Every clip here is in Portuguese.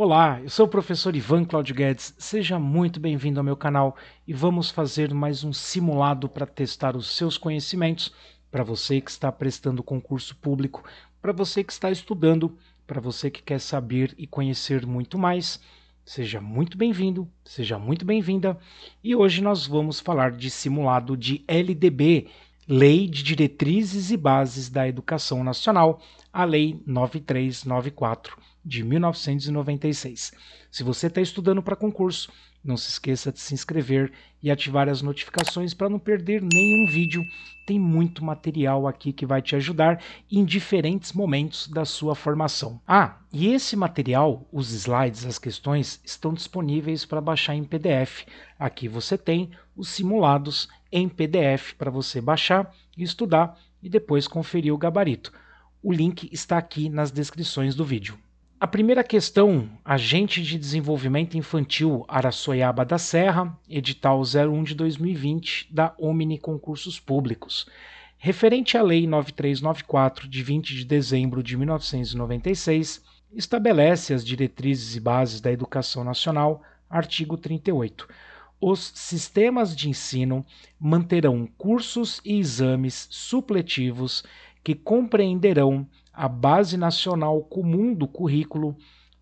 Olá, eu sou o professor Ivan Claudio Guedes. Seja muito bem-vindo ao meu canal e vamos fazer mais um simulado para testar os seus conhecimentos para você que está prestando concurso público, para você que está estudando, para você que quer saber e conhecer muito mais. Seja muito bem-vindo, seja muito bem-vinda. E hoje nós vamos falar de simulado de LDB, Lei de Diretrizes e Bases da Educação Nacional, a Lei 9394 de 1996. Se você está estudando para concurso, não se esqueça de se inscrever e ativar as notificações para não perder nenhum vídeo. Tem muito material aqui que vai te ajudar em diferentes momentos da sua formação. Ah, e esse material, os slides, as questões, estão disponíveis para baixar em PDF. Aqui você tem os simulados em PDF para você baixar, estudar e depois conferir o gabarito. O link está aqui nas descrições do vídeo. A primeira questão, Agente de Desenvolvimento Infantil Araçoiaba da Serra, edital 01 de 2020 da Omni Concursos Públicos. Referente à Lei 9394 de 20 de dezembro de 1996, estabelece as diretrizes e bases da educação nacional, artigo 38 os sistemas de ensino manterão cursos e exames supletivos que compreenderão a base nacional comum do currículo,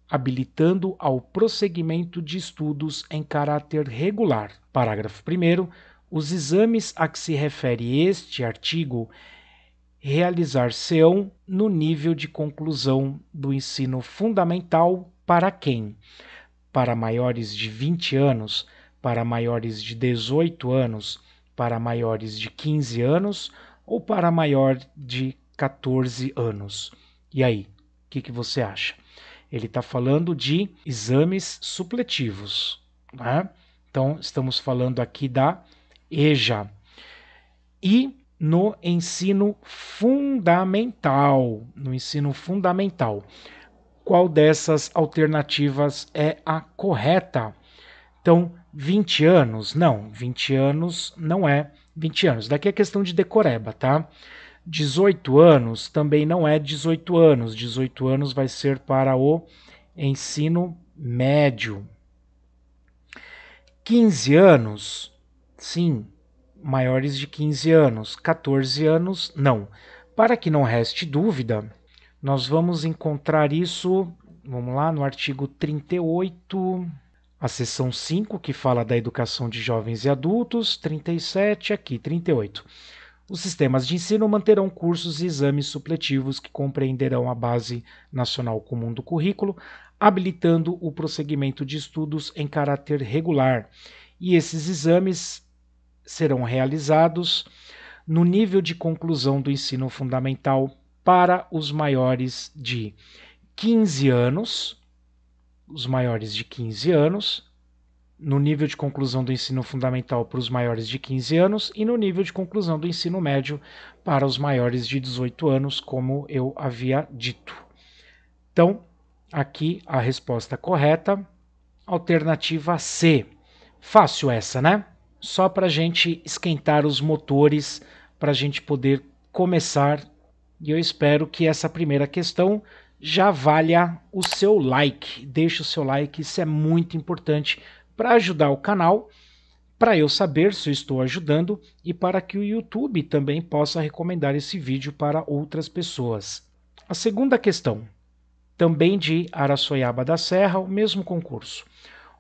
habilitando ao prosseguimento de estudos em caráter regular. Parágrafo 1. Os exames a que se refere este artigo realizar-se-ão no nível de conclusão do ensino fundamental para quem? Para maiores de 20 anos para maiores de 18 anos, para maiores de 15 anos ou para maior de 14 anos. E aí, o que, que você acha? Ele está falando de exames supletivos. Né? Então, estamos falando aqui da EJA. E no ensino fundamental, no ensino fundamental, qual dessas alternativas é a correta? Então, 20 anos? Não, 20 anos não é 20 anos. Daqui é questão de decoreba, tá? 18 anos também não é 18 anos. 18 anos vai ser para o ensino médio. 15 anos? Sim, maiores de 15 anos. 14 anos? Não. Para que não reste dúvida, nós vamos encontrar isso, vamos lá, no artigo 38 a seção 5, que fala da educação de jovens e adultos, 37, aqui 38. Os sistemas de ensino manterão cursos e exames supletivos que compreenderão a base nacional comum do currículo, habilitando o prosseguimento de estudos em caráter regular. E esses exames serão realizados no nível de conclusão do ensino fundamental para os maiores de 15 anos, os maiores de 15 anos, no nível de conclusão do ensino fundamental para os maiores de 15 anos e no nível de conclusão do ensino médio para os maiores de 18 anos, como eu havia dito. Então, aqui a resposta correta, alternativa C. Fácil essa, né? Só para a gente esquentar os motores, para a gente poder começar. E eu espero que essa primeira questão já valha o seu like. Deixe o seu like, isso é muito importante para ajudar o canal, para eu saber se eu estou ajudando e para que o YouTube também possa recomendar esse vídeo para outras pessoas. A segunda questão, também de Araçoiaba da Serra, o mesmo concurso.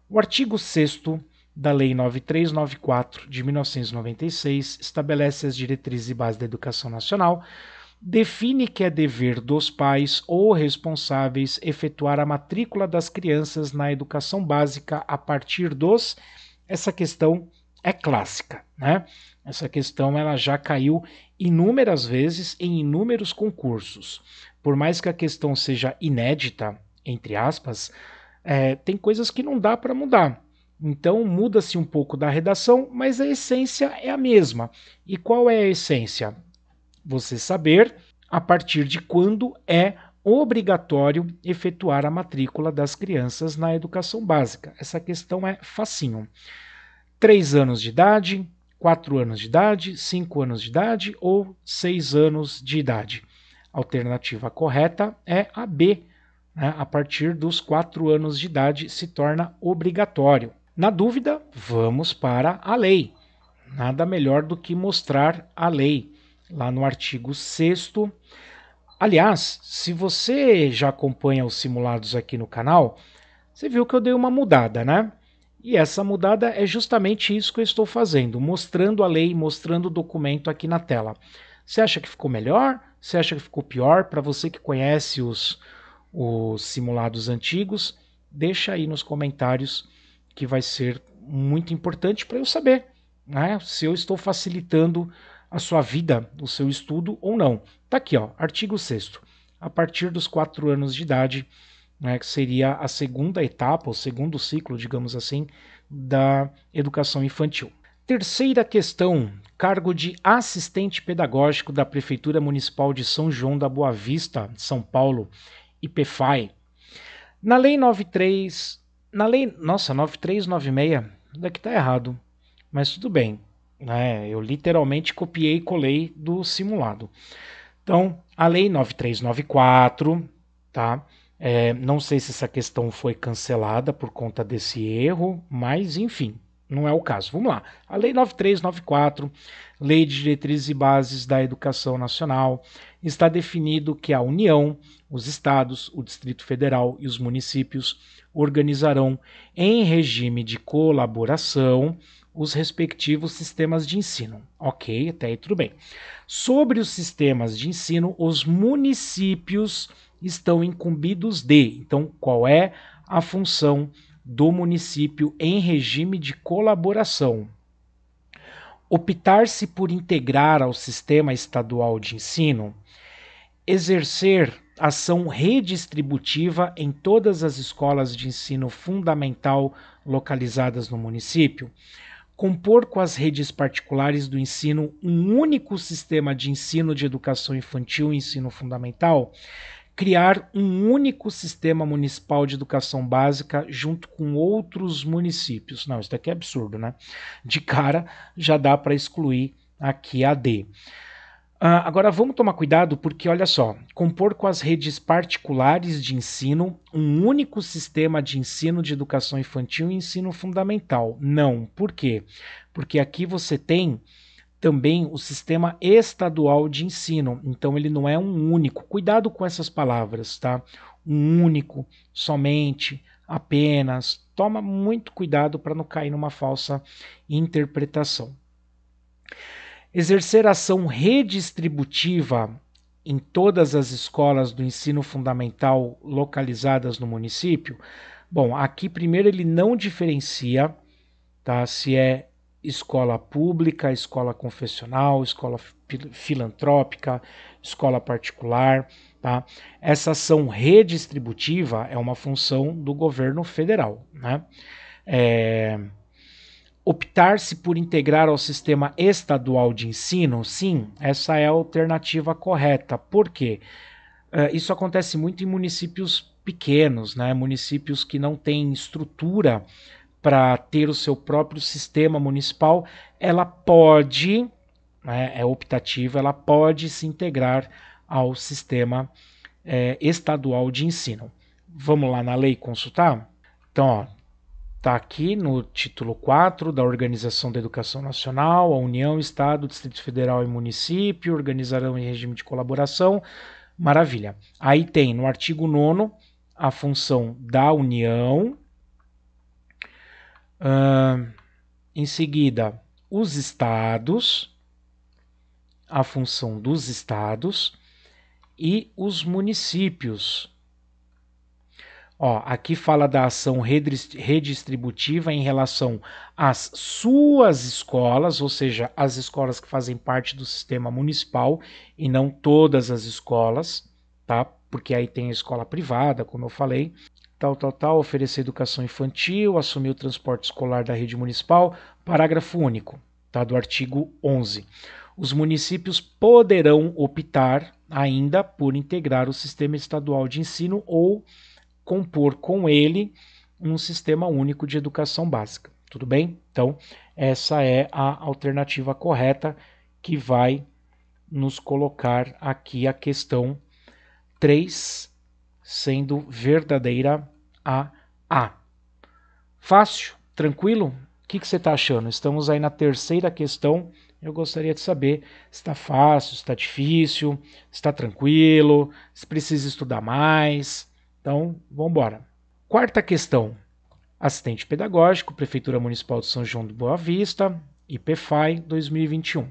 O artigo 6 da Lei 9394 de 1996 estabelece as diretrizes e bases da educação nacional define que é dever dos pais ou responsáveis efetuar a matrícula das crianças na educação básica a partir dos. Essa questão é clássica, né? Essa questão ela já caiu inúmeras vezes em inúmeros concursos. Por mais que a questão seja inédita, entre aspas, é, tem coisas que não dá para mudar. Então muda-se um pouco da redação, mas a essência é a mesma. E qual é a essência? Você saber a partir de quando é obrigatório efetuar a matrícula das crianças na educação básica. Essa questão é facinho. Três anos de idade, quatro anos de idade, cinco anos de idade ou seis anos de idade. A alternativa correta é a B. né, a partir dos quatro anos de idade se torna obrigatório. Na dúvida, vamos para a lei. Nada melhor do que mostrar a lei lá no artigo 6. Aliás, se você já acompanha os simulados aqui no canal, você viu que eu dei uma mudada, né? E essa mudada é justamente isso que eu estou fazendo, mostrando a lei, mostrando o documento aqui na tela. Você acha que ficou melhor? Você acha que ficou pior? Para você que conhece os, os simulados antigos, deixa aí nos comentários que vai ser muito importante para eu saber né, se eu estou facilitando a sua vida, o seu estudo ou não. Tá aqui, ó, artigo 6 A partir dos 4 anos de idade, né, que seria a segunda etapa, o segundo ciclo, digamos assim, da educação infantil. Terceira questão: cargo de assistente pedagógico da Prefeitura Municipal de São João da Boa Vista, São Paulo, IPFAI. Na Lei 93, na Lei, nossa, 9396, daqui tá errado, mas tudo bem, né? Eu literalmente copiei e colei do simulado. Então, a Lei 9394, tá? É, não sei se essa questão foi cancelada por conta desse erro, mas enfim, não é o caso. Vamos lá. A Lei 9394, Lei de Diretrizes e Bases da Educação Nacional, está definido que a União, os estados, o Distrito Federal e os municípios organizarão em regime de colaboração os respectivos sistemas de ensino. Ok, até aí tudo bem. Sobre os sistemas de ensino, os municípios estão incumbidos de. Então, qual é a função do município em regime de colaboração? Optar-se por integrar ao sistema estadual de ensino, exercer ação redistributiva em todas as escolas de ensino fundamental localizadas no município, compor com as redes particulares do ensino um único sistema de ensino de educação infantil e ensino fundamental, criar um único sistema municipal de educação básica junto com outros municípios. Não, isso daqui é absurdo, né? De cara já dá para excluir aqui a D. Uh, agora vamos tomar cuidado porque, olha só, compor com as redes particulares de ensino um único sistema de ensino de educação infantil e ensino fundamental. Não. Por quê? Porque aqui você tem também o sistema estadual de ensino. Então ele não é um único. Cuidado com essas palavras, tá? Um único, somente, apenas. Toma muito cuidado para não cair numa falsa interpretação. Exercer ação redistributiva em todas as escolas do ensino fundamental localizadas no município. Bom, aqui primeiro ele não diferencia tá, se é escola pública, escola confessional, escola filantrópica, escola particular. Tá? Essa ação redistributiva é uma função do governo federal. Né? É, optar-se por integrar ao sistema estadual de ensino, sim, essa é a alternativa correta. Por quê? Uh, isso acontece muito em municípios pequenos, né? municípios que não têm estrutura para ter o seu próprio sistema municipal, ela pode, né, é optativa, ela pode se integrar ao sistema é, estadual de ensino. Vamos lá na lei consultar? Então, ó, Está aqui no título 4 da Organização da Educação Nacional, a União, Estado, Distrito Federal e Município organizarão em regime de colaboração. Maravilha. Aí tem no artigo 9 a função da União. Uh, em seguida, os estados, a função dos estados e os municípios Ó, aqui fala da ação redistributiva em relação às suas escolas, ou seja, as escolas que fazem parte do sistema municipal e não todas as escolas, tá? Porque aí tem a escola privada, como eu falei, tal, tal, tal, oferecer educação infantil, assumir o transporte escolar da rede municipal, parágrafo único, tá? Do artigo 11. Os municípios poderão optar ainda por integrar o sistema estadual de ensino ou compor com ele um sistema único de educação básica. Tudo bem? Então, essa é a alternativa correta que vai nos colocar aqui a questão 3, sendo verdadeira a A. Fácil? Tranquilo? O que, que você está achando? Estamos aí na terceira questão. Eu gostaria de saber se está fácil, se está difícil, se está tranquilo, se precisa estudar mais. Então, vamos embora. Quarta questão. Assistente pedagógico, Prefeitura Municipal de São João do Boa Vista, IPFAI 2021.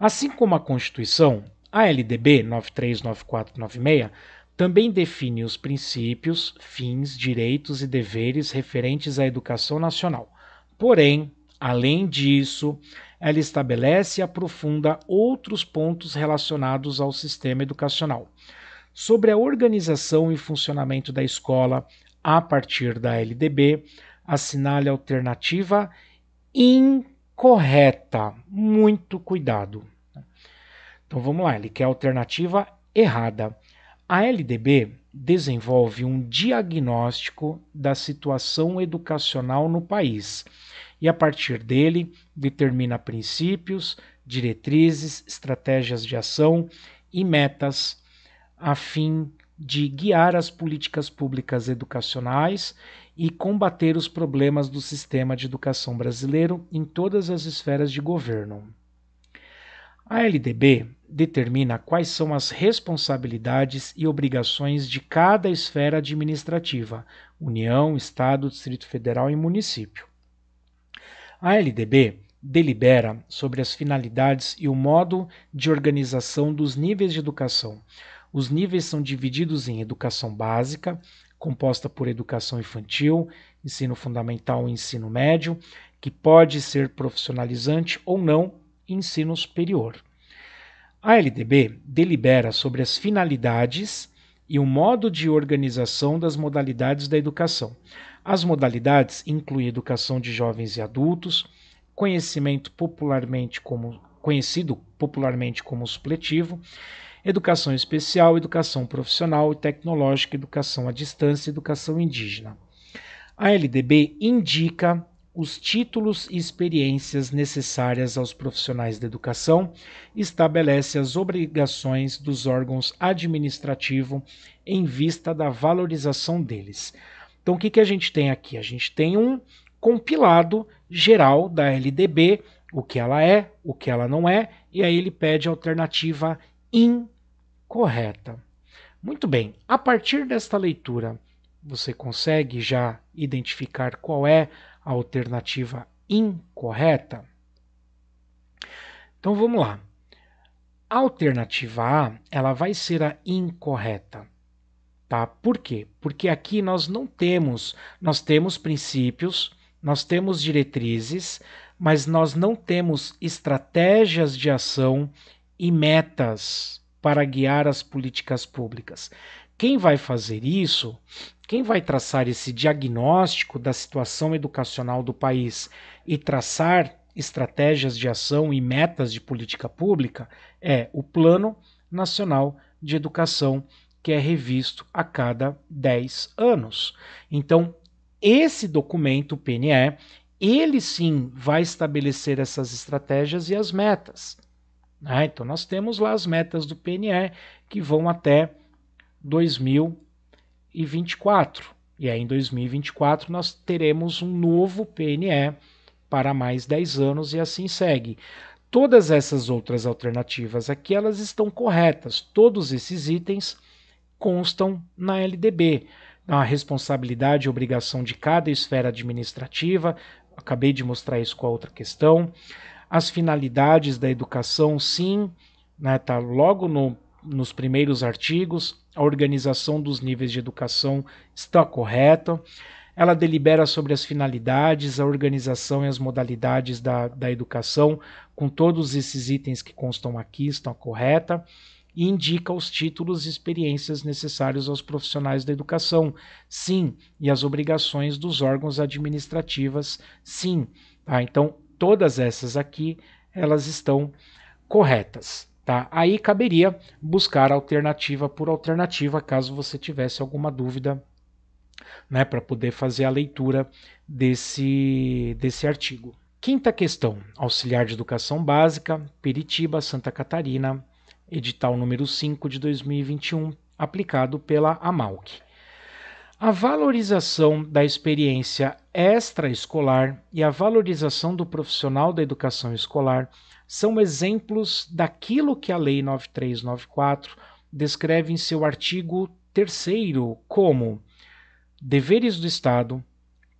Assim como a Constituição, a LDB 939496 também define os princípios, fins, direitos e deveres referentes à educação nacional. Porém, além disso, ela estabelece e aprofunda outros pontos relacionados ao sistema educacional. Sobre a organização e funcionamento da escola a partir da LDB, assinale a alternativa incorreta. Muito cuidado. Então vamos lá, ele quer a alternativa errada. A LDB desenvolve um diagnóstico da situação educacional no país e, a partir dele, determina princípios, diretrizes, estratégias de ação e metas a fim de guiar as políticas públicas educacionais e combater os problemas do sistema de educação brasileiro em todas as esferas de governo. A LDB determina quais são as responsabilidades e obrigações de cada esfera administrativa, União, Estado, Distrito Federal e município. A LDB delibera sobre as finalidades e o modo de organização dos níveis de educação. Os níveis são divididos em educação básica, composta por educação infantil, ensino fundamental e ensino médio, que pode ser profissionalizante ou não, ensino superior. A LDB delibera sobre as finalidades e o modo de organização das modalidades da educação. As modalidades incluem educação de jovens e adultos, conhecimento popularmente como conhecido popularmente como supletivo, educação especial, educação profissional e tecnológica, educação à distância, educação indígena. A LDB indica os títulos e experiências necessárias aos profissionais da educação, estabelece as obrigações dos órgãos administrativos em vista da valorização deles. Então, o que, que a gente tem aqui? A gente tem um compilado geral da LDB, o que ela é, o que ela não é, e aí ele pede a alternativa incorreta. Muito bem, a partir desta leitura, você consegue já identificar qual é a alternativa incorreta? Então vamos lá. A alternativa A, ela vai ser a incorreta. Tá? Por quê? Porque aqui nós não temos, nós temos princípios, nós temos diretrizes, mas nós não temos estratégias de ação e metas para guiar as políticas públicas. Quem vai fazer isso quem vai traçar esse diagnóstico da situação educacional do país e traçar estratégias de ação e metas de política pública é o Plano Nacional de Educação, que é revisto a cada 10 anos. Então, esse documento, o PNE, ele sim vai estabelecer essas estratégias e as metas. Né? Então, nós temos lá as metas do PNE que vão até 2000 2024. E aí, em 2024, nós teremos um novo PNE para mais 10 anos e assim segue. Todas essas outras alternativas aqui, elas estão corretas. Todos esses itens constam na LDB. A responsabilidade e obrigação de cada esfera administrativa, acabei de mostrar isso com a outra questão. As finalidades da educação, sim, está né, tá logo no nos primeiros artigos, a organização dos níveis de educação está correta. Ela delibera sobre as finalidades, a organização e as modalidades da, da educação, com todos esses itens que constam aqui, estão correta. E indica os títulos e experiências necessários aos profissionais da educação, sim, e as obrigações dos órgãos administrativos, sim. Tá? Então, todas essas aqui, elas estão corretas. Tá? Aí caberia buscar alternativa por alternativa, caso você tivesse alguma dúvida, né, para poder fazer a leitura desse, desse artigo. Quinta questão: auxiliar de educação básica, Peritiba, Santa Catarina, edital número 5 de 2021, aplicado pela AMALC. A valorização da experiência extraescolar e a valorização do profissional da educação escolar são exemplos daquilo que a Lei 9394 descreve em seu artigo 3 como deveres do Estado,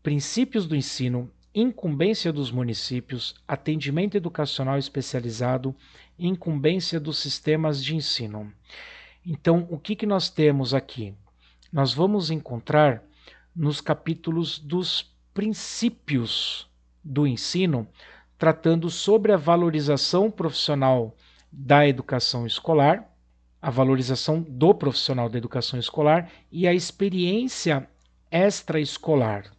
princípios do ensino, incumbência dos municípios, atendimento educacional especializado incumbência dos sistemas de ensino. Então, o que, que nós temos aqui? Nós vamos encontrar nos capítulos dos princípios do ensino, tratando sobre a valorização profissional da educação escolar, a valorização do profissional da educação escolar e a experiência extraescolar.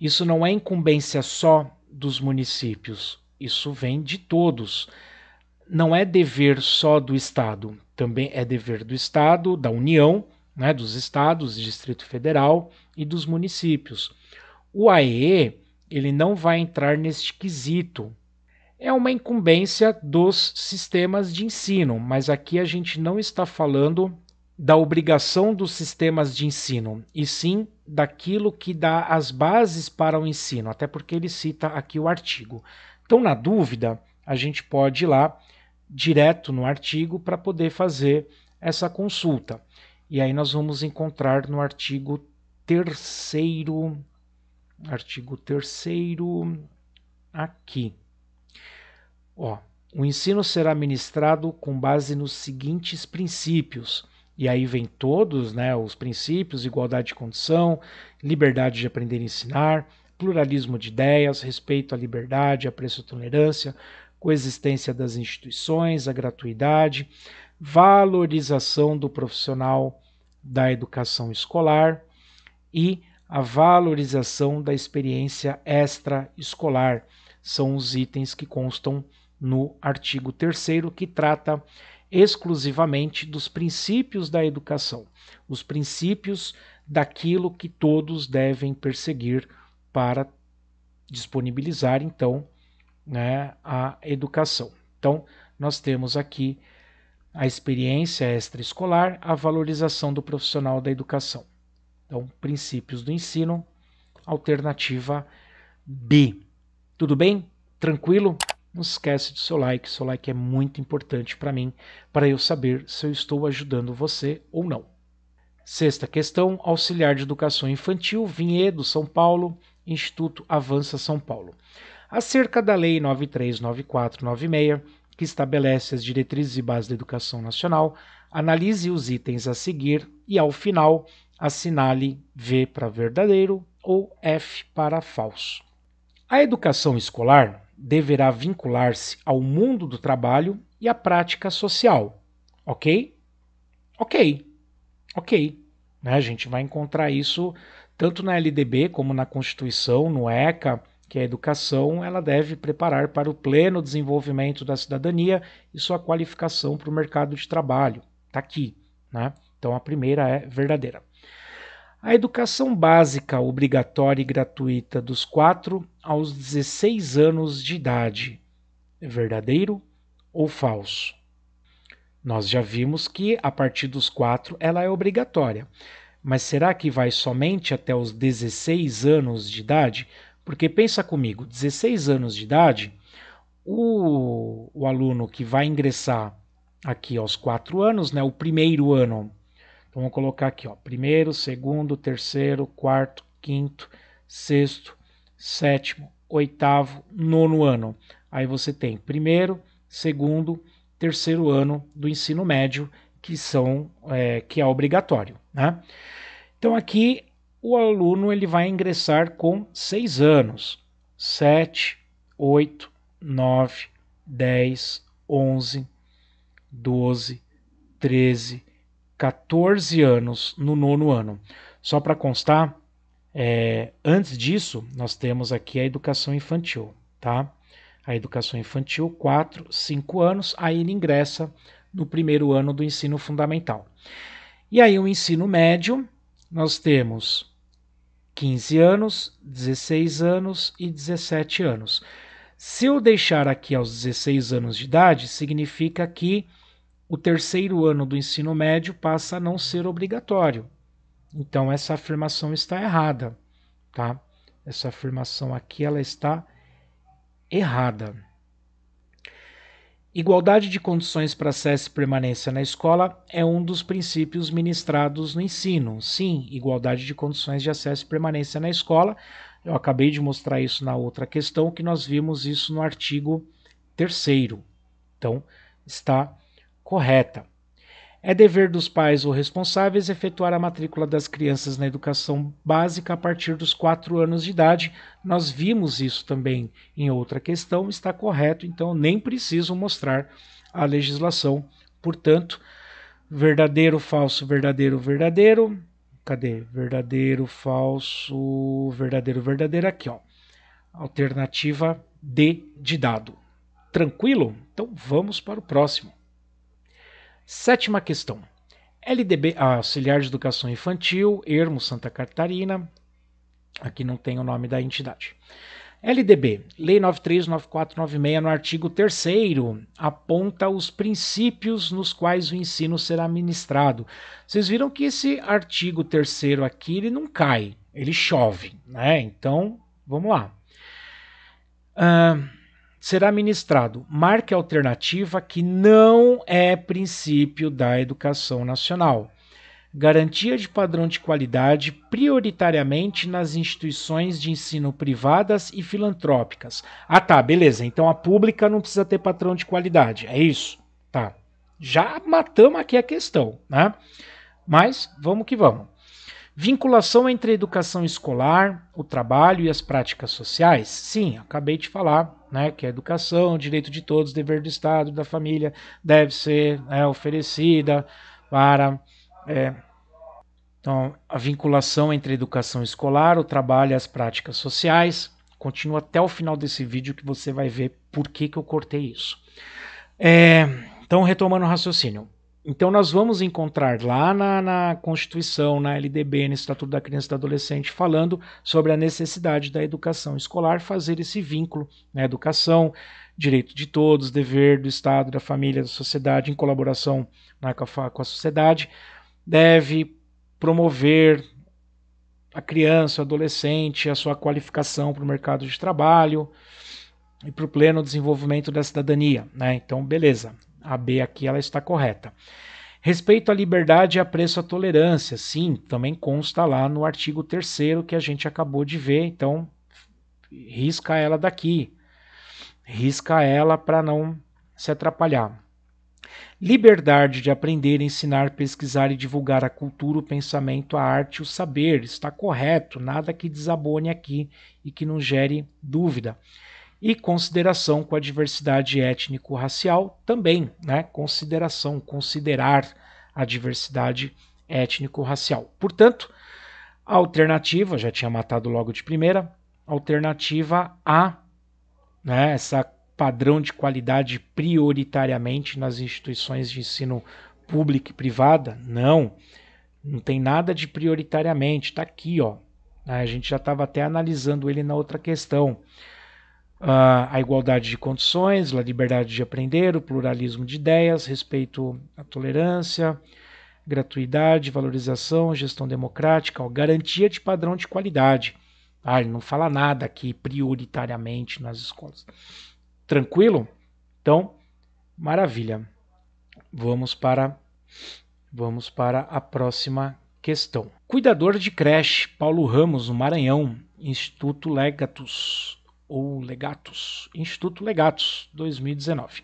Isso não é incumbência só dos municípios, isso vem de todos. Não é dever só do Estado, também é dever do Estado, da União, né, dos estados, Distrito Federal e dos municípios. O AE ele não vai entrar neste quesito. É uma incumbência dos sistemas de ensino, mas aqui a gente não está falando da obrigação dos sistemas de ensino, e sim daquilo que dá as bases para o ensino, até porque ele cita aqui o artigo. Então, na dúvida, a gente pode ir lá direto no artigo para poder fazer essa consulta. E aí nós vamos encontrar no artigo terceiro, artigo terceiro aqui. Ó, o ensino será ministrado com base nos seguintes princípios. E aí vem todos, né, os princípios, igualdade de condição, liberdade de aprender e ensinar, pluralismo de ideias, respeito à liberdade, apreço à tolerância, coexistência das instituições, a gratuidade, valorização do profissional da educação escolar e a valorização da experiência extraescolar. São os itens que constam no artigo 3 que trata exclusivamente dos princípios da educação, os princípios daquilo que todos devem perseguir para disponibilizar então né, a educação. Então, nós temos aqui a experiência extraescolar, a valorização do profissional da educação. Então, princípios do ensino, alternativa B. Tudo bem? Tranquilo? Não esquece do seu like, seu like é muito importante para mim, para eu saber se eu estou ajudando você ou não. Sexta questão, auxiliar de educação infantil, Vinhedo, São Paulo, Instituto Avança São Paulo. Acerca da Lei 939496, que estabelece as diretrizes e bases da educação nacional, analise os itens a seguir e, ao final, assinale V para verdadeiro ou F para falso. A educação escolar deverá vincular-se ao mundo do trabalho e à prática social. Ok? Ok. Ok. Né? A gente vai encontrar isso tanto na LDB como na Constituição, no ECA, que a educação ela deve preparar para o pleno desenvolvimento da cidadania e sua qualificação para o mercado de trabalho. Está aqui. Né? Então a primeira é verdadeira. A educação básica obrigatória e gratuita dos 4 aos 16 anos de idade é verdadeiro ou falso? Nós já vimos que a partir dos 4 ela é obrigatória. Mas será que vai somente até os 16 anos de idade? Porque pensa comigo, 16 anos de idade, o, o aluno que vai ingressar aqui aos 4 anos, né, o primeiro ano, então vamos colocar aqui, ó, primeiro, segundo, terceiro, quarto, quinto, sexto, sétimo, oitavo, nono ano. Aí você tem primeiro, segundo, terceiro ano do ensino médio, que são é, que é obrigatório, né? Então aqui o aluno ele vai ingressar com seis anos, sete, oito, nove, dez, onze, doze, treze, 14 anos no nono ano. Só para constar, é, antes disso, nós temos aqui a educação infantil, tá? A educação infantil, 4, 5 anos, aí ele ingressa no primeiro ano do ensino fundamental. E aí o ensino médio, nós temos 15 anos, 16 anos e 17 anos. Se eu deixar aqui aos 16 anos de idade, significa que o terceiro ano do ensino médio passa a não ser obrigatório. Então essa afirmação está errada, tá? Essa afirmação aqui ela está errada. Igualdade de condições para acesso e permanência na escola é um dos princípios ministrados no ensino. Sim, igualdade de condições de acesso e permanência na escola. Eu acabei de mostrar isso na outra questão, que nós vimos isso no artigo 3. Então, está correta. É dever dos pais ou responsáveis efetuar a matrícula das crianças na educação básica a partir dos 4 anos de idade. Nós vimos isso também em outra questão, está correto, então nem preciso mostrar a legislação. Portanto, verdadeiro, falso, verdadeiro, verdadeiro. Cadê? Verdadeiro, falso, verdadeiro, verdadeiro. Aqui, ó. Alternativa D de dado. Tranquilo? Então vamos para o próximo. Sétima questão. LDB, Auxiliar de Educação Infantil, Ermo, Santa Catarina. Aqui não tem o nome da entidade. LDB, Lei 939496, no artigo 3 aponta os princípios nos quais o ensino será ministrado. Vocês viram que esse artigo 3 aqui ele não cai, ele chove, né? Então, vamos lá. Uh, será ministrado marque alternativa que não é princípio da educação nacional. Garantia de padrão de qualidade prioritariamente nas instituições de ensino privadas e filantrópicas. Ah, tá, beleza. Então a pública não precisa ter padrão de qualidade. É isso? Tá. Já matamos aqui a questão, né? Mas vamos que vamos. Vinculação entre a educação escolar, o trabalho e as práticas sociais? Sim, acabei de falar né, que a educação, direito de todos, dever do Estado, da família, deve ser né, oferecida para. É, então, a vinculação entre a educação escolar, o trabalho e as práticas sociais. Continua até o final desse vídeo que você vai ver por que, que eu cortei isso. É, então, retomando o raciocínio. Então, nós vamos encontrar lá na, na, Constituição, na LDB, no Estatuto da Criança e do Adolescente, falando sobre a necessidade da educação escolar fazer esse vínculo, né? Educação, direito de todos, dever do Estado, da família, da sociedade, em colaboração né, com, a, com a sociedade, deve promover a criança, o adolescente, a sua qualificação para o mercado de trabalho e para o pleno desenvolvimento da cidadania. Né? Então, beleza. A B aqui ela está correta. Respeito à liberdade e apreço à tolerância, sim, também consta lá no artigo 3 que a gente acabou de ver, então risca ela daqui. Risca ela para não se atrapalhar. Liberdade de aprender, ensinar, pesquisar e divulgar a cultura, o pensamento, a arte, o saber. Está correto, nada que desabone aqui e que não gere dúvida e consideração com a diversidade étnico-racial também, né? Consideração, considerar a diversidade étnico-racial. Portanto, a alternativa, já tinha matado logo de primeira, alternativa A, né? Essa padrão de qualidade prioritariamente nas instituições de ensino pública e privada? Não, não tem nada de prioritariamente, está aqui, ó. A gente já estava até analisando ele na outra questão a igualdade de condições, a liberdade de aprender, o pluralismo de ideias, respeito à tolerância, gratuidade, valorização, gestão democrática, ó, garantia de padrão de qualidade. Ah, ele não fala nada aqui prioritariamente nas escolas. Tranquilo? Então, maravilha. Vamos para vamos para a próxima questão. Cuidador de creche, Paulo Ramos, no Maranhão, Instituto Legatus ou Legatus, Instituto Legatus 2019.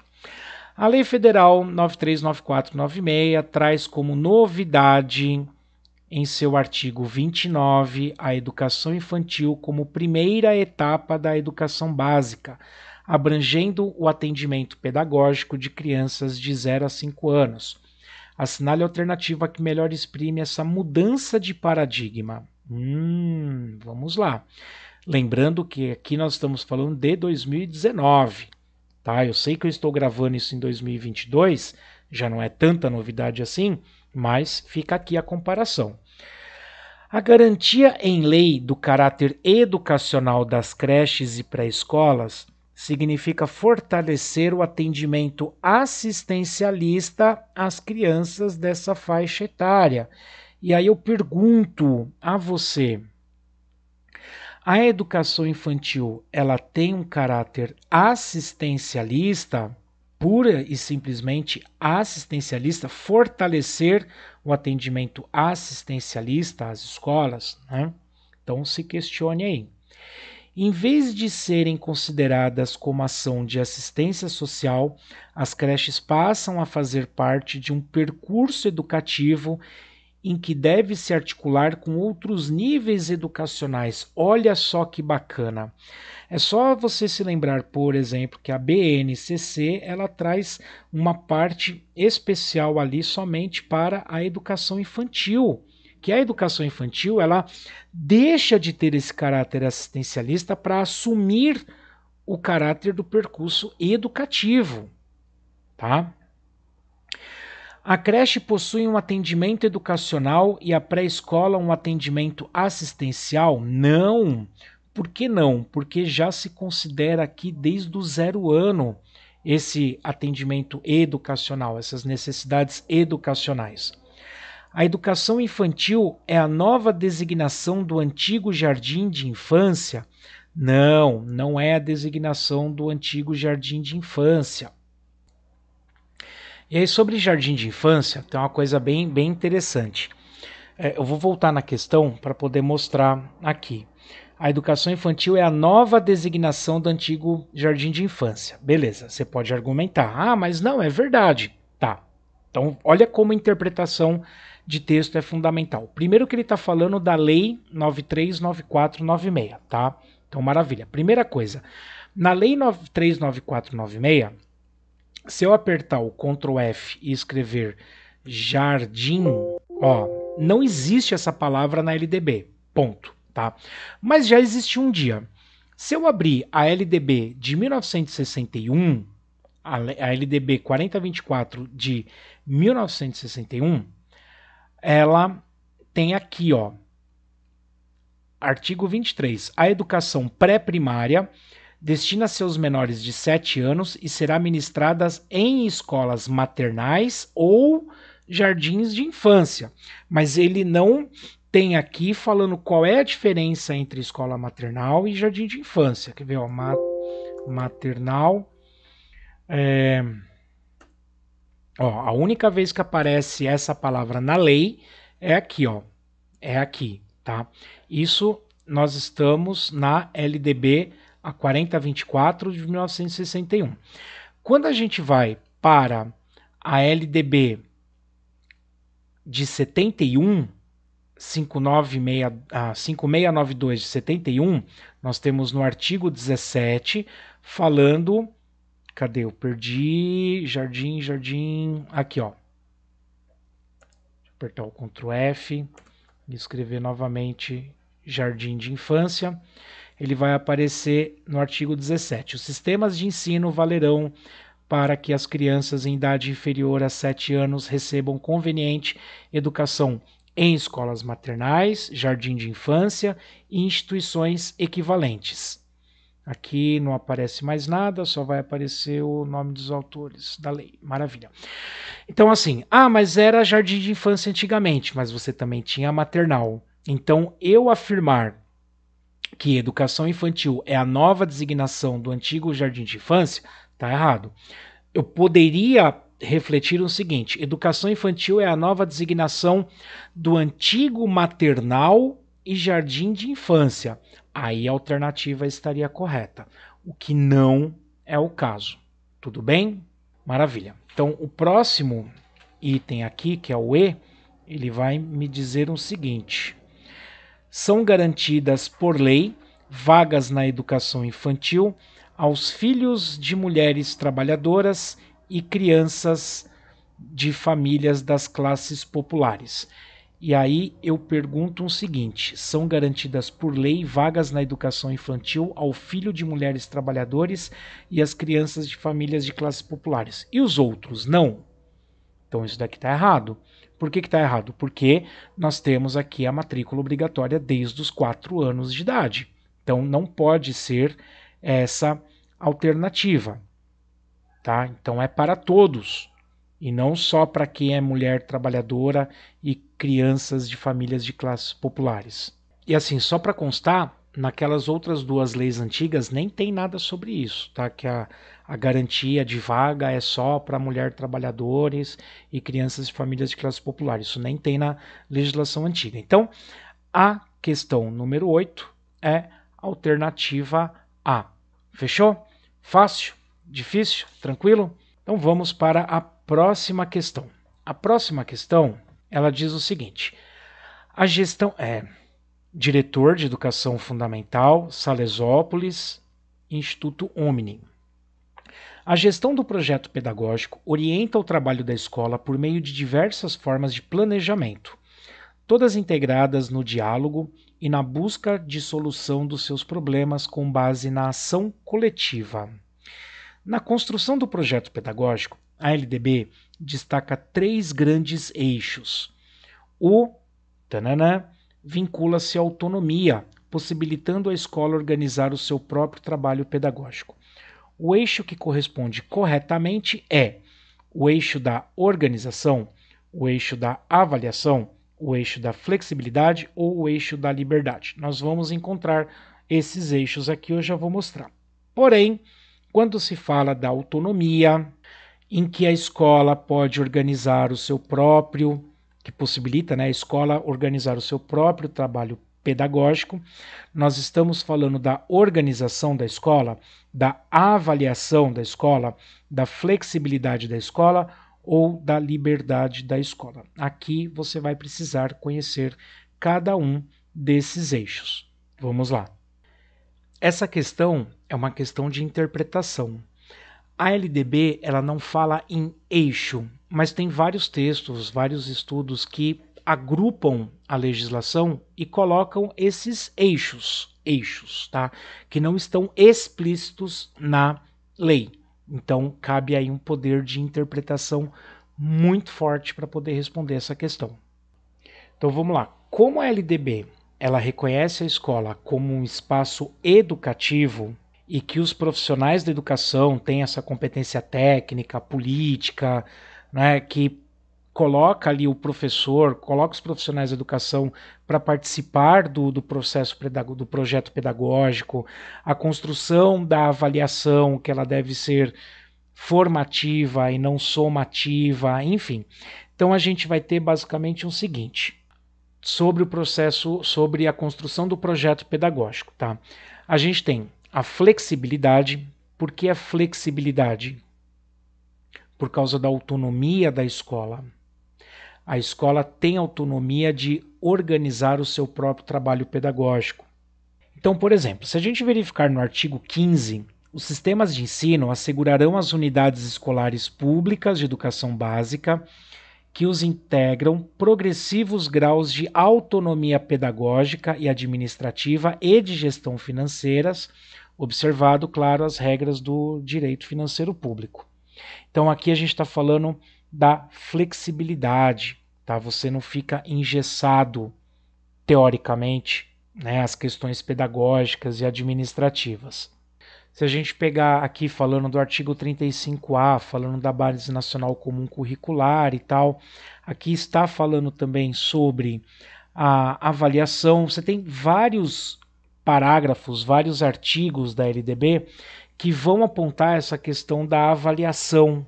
A Lei Federal 939496 traz como novidade em seu artigo 29 a educação infantil como primeira etapa da educação básica, abrangendo o atendimento pedagógico de crianças de 0 a 5 anos. Assinale a alternativa que melhor exprime essa mudança de paradigma. Hum, vamos lá. Lembrando que aqui nós estamos falando de 2019, tá? Eu sei que eu estou gravando isso em 2022, já não é tanta novidade assim, mas fica aqui a comparação. A garantia em lei do caráter educacional das creches e pré-escolas significa fortalecer o atendimento assistencialista às crianças dessa faixa etária. E aí eu pergunto a você, a educação infantil, ela tem um caráter assistencialista, pura e simplesmente assistencialista, fortalecer o atendimento assistencialista às escolas, né? Então se questione aí. Em vez de serem consideradas como ação de assistência social, as creches passam a fazer parte de um percurso educativo em que deve se articular com outros níveis educacionais. Olha só que bacana. É só você se lembrar, por exemplo, que a BNCC ela traz uma parte especial ali somente para a educação infantil que a educação infantil ela deixa de ter esse caráter assistencialista para assumir o caráter do percurso educativo, tá? A creche possui um atendimento educacional e a pré-escola um atendimento assistencial? Não. Por que não? Porque já se considera aqui desde o zero ano esse atendimento educacional, essas necessidades educacionais. A educação infantil é a nova designação do antigo jardim de infância? Não, não é a designação do antigo jardim de infância. E aí, sobre jardim de infância, tem uma coisa bem, bem interessante. É, eu vou voltar na questão para poder mostrar aqui. A educação infantil é a nova designação do antigo jardim de infância. Beleza, você pode argumentar. Ah, mas não, é verdade. Tá. Então, olha como a interpretação de texto é fundamental. Primeiro que ele está falando da lei 939496, tá? Então, maravilha. Primeira coisa, na lei 939496, se eu apertar o Ctrl F e escrever jardim, ó, não existe essa palavra na LDB, ponto, tá? Mas já existiu um dia. Se eu abrir a LDB de 1961, a LDB 4024 de 1961, ela tem aqui, ó, artigo 23. A educação pré-primária destina-se aos menores de 7 anos e será ministrada em escolas maternais ou jardins de infância. Mas ele não tem aqui falando qual é a diferença entre escola maternal e jardim de infância. Quer ver, ó, maternal. É, Ó, a única vez que aparece essa palavra na lei é aqui, ó. É aqui, tá? Isso nós estamos na LDB a 4024 de 1961. Quando a gente vai para a LDB de 71, 596, ah, 5692 de 71, nós temos no artigo 17 falando Cadê? Eu perdi. Jardim, jardim. Aqui, ó. Deixa apertar o Ctrl F e escrever novamente Jardim de Infância. Ele vai aparecer no artigo 17. Os sistemas de ensino valerão para que as crianças em idade inferior a 7 anos recebam conveniente educação em escolas maternais, jardim de infância e instituições equivalentes. Aqui não aparece mais nada, só vai aparecer o nome dos autores da lei. Maravilha. Então, assim, ah, mas era jardim de infância antigamente, mas você também tinha maternal. Então, eu afirmar que educação infantil é a nova designação do antigo jardim de infância, está errado. Eu poderia refletir o seguinte: educação infantil é a nova designação do antigo maternal e jardim de infância aí a alternativa estaria correta, o que não é o caso. Tudo bem? Maravilha. Então, o próximo item aqui, que é o E, ele vai me dizer o seguinte: são garantidas por lei vagas na educação infantil aos filhos de mulheres trabalhadoras e crianças de famílias das classes populares. E aí eu pergunto o seguinte: são garantidas por lei vagas na educação infantil ao filho de mulheres trabalhadores e às crianças de famílias de classes populares. E os outros não? Então isso daqui está errado. Por que está errado? Porque nós temos aqui a matrícula obrigatória desde os 4 anos de idade. Então não pode ser essa alternativa, tá? Então é para todos e não só para quem é mulher trabalhadora e crianças de famílias de classes populares. E assim, só para constar, naquelas outras duas leis antigas nem tem nada sobre isso, tá? Que a, a garantia de vaga é só para mulher trabalhadores e crianças de famílias de classe popular. Isso nem tem na legislação antiga. Então, a questão número 8 é alternativa A. Fechou? Fácil? Difícil? Tranquilo? Então vamos para a próxima questão. A próxima questão, ela diz o seguinte: a gestão é diretor de Educação Fundamental, Salesópolis, Instituto Omni. A gestão do projeto pedagógico orienta o trabalho da escola por meio de diversas formas de planejamento, todas integradas no diálogo e na busca de solução dos seus problemas com base na ação coletiva. Na construção do projeto pedagógico, a LDB destaca três grandes eixos. O tanana, vincula-se à autonomia, possibilitando a escola organizar o seu próprio trabalho pedagógico. O eixo que corresponde corretamente é o eixo da organização, o eixo da avaliação, o eixo da flexibilidade ou o eixo da liberdade. Nós vamos encontrar esses eixos aqui, eu já vou mostrar. Porém, quando se fala da autonomia, em que a escola pode organizar o seu próprio que possibilita né, a escola organizar o seu próprio trabalho pedagógico. Nós estamos falando da organização da escola, da avaliação da escola, da flexibilidade da escola ou da liberdade da escola. Aqui você vai precisar conhecer cada um desses eixos. Vamos lá. Essa questão é uma questão de interpretação. A LDB ela não fala em eixo, mas tem vários textos, vários estudos que agrupam a legislação e colocam esses eixos, eixos, tá? Que não estão explícitos na lei. Então cabe aí um poder de interpretação muito forte para poder responder essa questão. Então vamos lá. Como a LDB ela reconhece a escola como um espaço educativo, e que os profissionais da educação têm essa competência técnica, política, né, que coloca ali o professor, coloca os profissionais da educação para participar do, do processo do projeto pedagógico, a construção da avaliação, que ela deve ser formativa e não somativa, enfim. Então a gente vai ter basicamente o seguinte sobre o processo, sobre a construção do projeto pedagógico, tá? A gente tem a flexibilidade. Por que a flexibilidade? Por causa da autonomia da escola. A escola tem autonomia de organizar o seu próprio trabalho pedagógico. Então, por exemplo, se a gente verificar no artigo 15, os sistemas de ensino assegurarão às unidades escolares públicas de educação básica que os integram progressivos graus de autonomia pedagógica e administrativa e de gestão financeiras observado, claro, as regras do direito financeiro público. Então aqui a gente está falando da flexibilidade, tá? Você não fica engessado teoricamente, né, as questões pedagógicas e administrativas. Se a gente pegar aqui falando do artigo 35A, falando da base nacional comum curricular e tal, aqui está falando também sobre a avaliação. Você tem vários parágrafos, vários artigos da LDB que vão apontar essa questão da avaliação.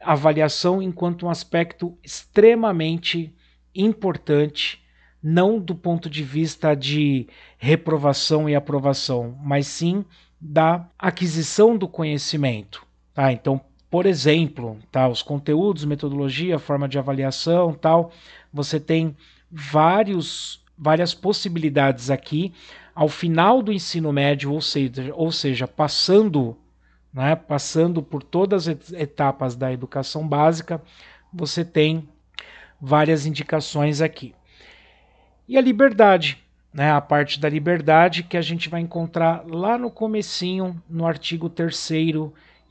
Avaliação enquanto um aspecto extremamente importante, não do ponto de vista de reprovação e aprovação, mas sim da aquisição do conhecimento. Tá? Então, por exemplo, tá, os conteúdos, metodologia, forma de avaliação, tal, você tem vários, várias possibilidades aqui ao final do ensino médio, ou seja, ou seja passando, né, passando por todas as etapas da educação básica, você tem várias indicações aqui. E a liberdade, né, a parte da liberdade que a gente vai encontrar lá no comecinho, no artigo 3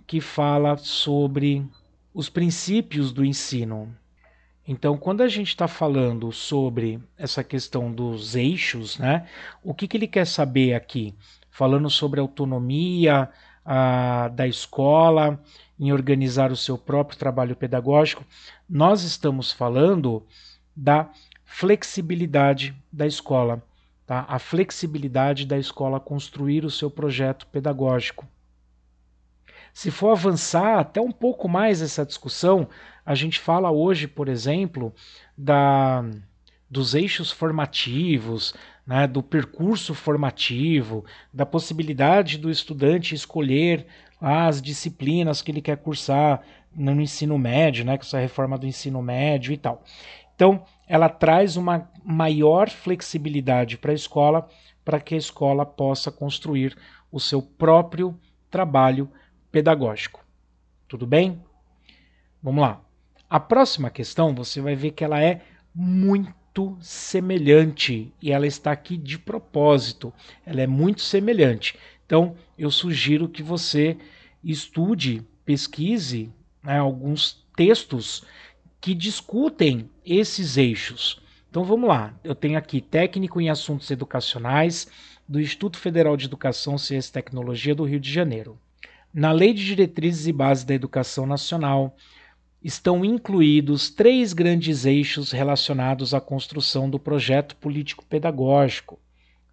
que fala sobre os princípios do ensino. Então, quando a gente está falando sobre essa questão dos eixos, né, o que, que ele quer saber aqui? Falando sobre autonomia, ah, da escola, em organizar o seu próprio trabalho pedagógico. Nós estamos falando da flexibilidade da escola, tá? a flexibilidade da escola construir o seu projeto pedagógico. Se for avançar até um pouco mais essa discussão, a gente fala hoje, por exemplo, da, dos eixos formativos, né, do percurso formativo, da possibilidade do estudante escolher as disciplinas que ele quer cursar no ensino médio, né, com essa reforma do ensino médio e tal. Então, ela traz uma maior flexibilidade para a escola, para que a escola possa construir o seu próprio trabalho pedagógico. Tudo bem? Vamos lá. A próxima questão você vai ver que ela é muito semelhante e ela está aqui de propósito. Ela é muito semelhante. Então, eu sugiro que você estude, pesquise né, alguns textos que discutem esses eixos. Então vamos lá. Eu tenho aqui técnico em assuntos educacionais do Instituto Federal de Educação, Ciência e Tecnologia do Rio de Janeiro. Na Lei de Diretrizes e Bases da Educação Nacional estão incluídos três grandes eixos relacionados à construção do projeto político-pedagógico,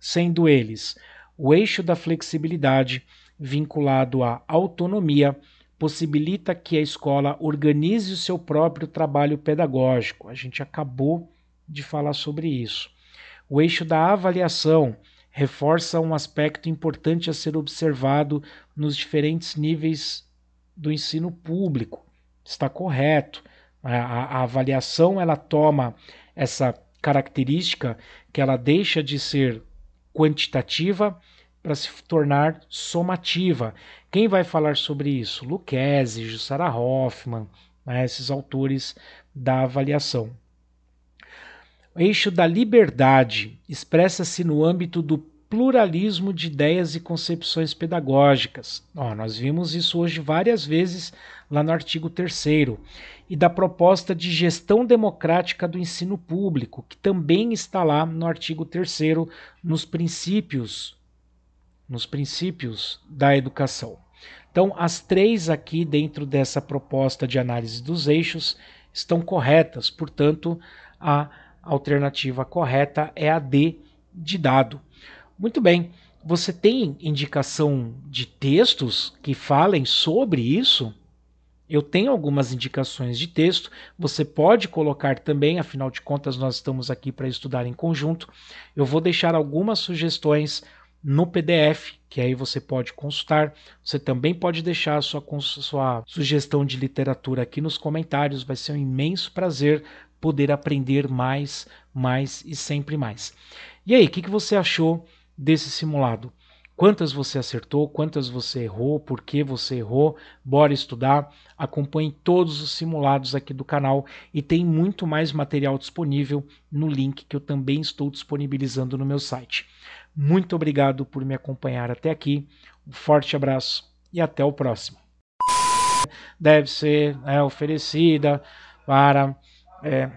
sendo eles o eixo da flexibilidade, vinculado à autonomia, possibilita que a escola organize o seu próprio trabalho pedagógico. A gente acabou de falar sobre isso. O eixo da avaliação reforça um aspecto importante a ser observado nos diferentes níveis do ensino público. Está correto. A, a, avaliação ela toma essa característica que ela deixa de ser quantitativa para se tornar somativa. Quem vai falar sobre isso? Lucchesi, Jussara Hoffman, né, esses autores da avaliação. O eixo da liberdade expressa-se no âmbito do pluralismo de ideias e concepções pedagógicas. Ó, nós vimos isso hoje várias vezes lá no artigo 3 e da proposta de gestão democrática do ensino público, que também está lá no artigo 3 nos princípios nos princípios da educação. Então, as três aqui dentro dessa proposta de análise dos eixos estão corretas, portanto, a alternativa correta é a D de dado. Muito bem. Você tem indicação de textos que falem sobre isso? Eu tenho algumas indicações de texto, você pode colocar também, afinal de contas, nós estamos aqui para estudar em conjunto. Eu vou deixar algumas sugestões no PDF, que aí você pode consultar. Você também pode deixar sua, sua sugestão de literatura aqui nos comentários, vai ser um imenso prazer poder aprender mais, mais e sempre mais. E aí, o que, que você achou desse simulado? Quantas você acertou, quantas você errou, por que você errou? Bora estudar. Acompanhe todos os simulados aqui do canal e tem muito mais material disponível no link que eu também estou disponibilizando no meu site. Muito obrigado por me acompanhar até aqui. Um forte abraço e até o próximo. Deve ser é, oferecida para é,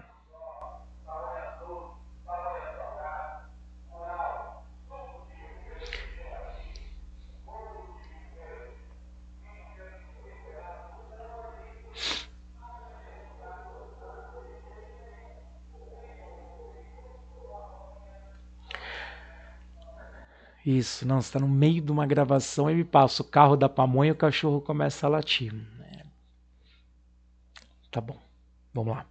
Isso, não, você tá no meio de uma gravação e me passa o carro da pamonha e o cachorro começa a latir. É. Tá bom, vamos lá.